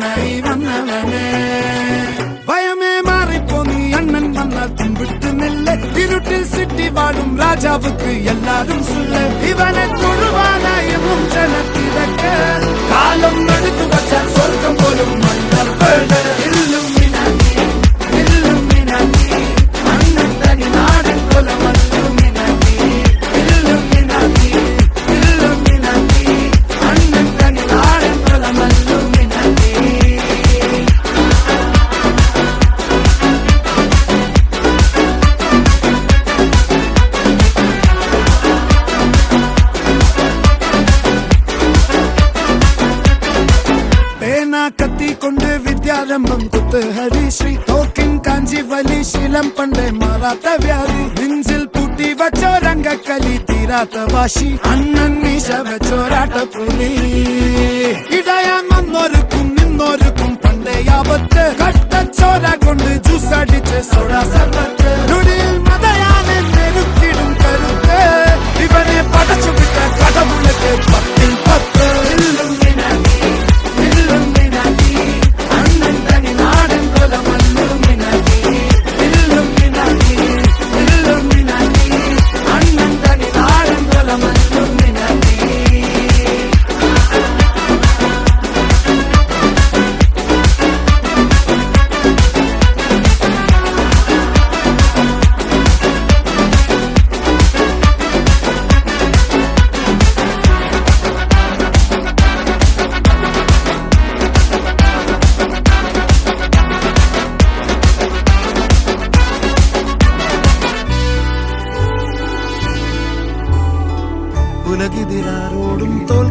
நரி வந்தவனே. பயமே மாறிப்போ நீ அண்ணன் வந்தால் தும்பிட்டு நில்ல இருட்டில் சிட்டி வாழும் ராஜாவுக்கு எல்லாரும் சொல்ல இவனை தொழுவானாய். கண்ணா கத்தி கொண்டு வித்யாரம்பம் குத்து ஹரிஸ்ரீ தோக்கின் காஞ்சி வலி சீலம் பண்டை மாறாத்த வியாதி நெஞ்சில் பூட்டி வச்சோ ரங்க களி தீராத்த வாஷி அண்ணன் மீச வச்சோராட்ட புலி உலகிதில் ஆரோடும் தோல்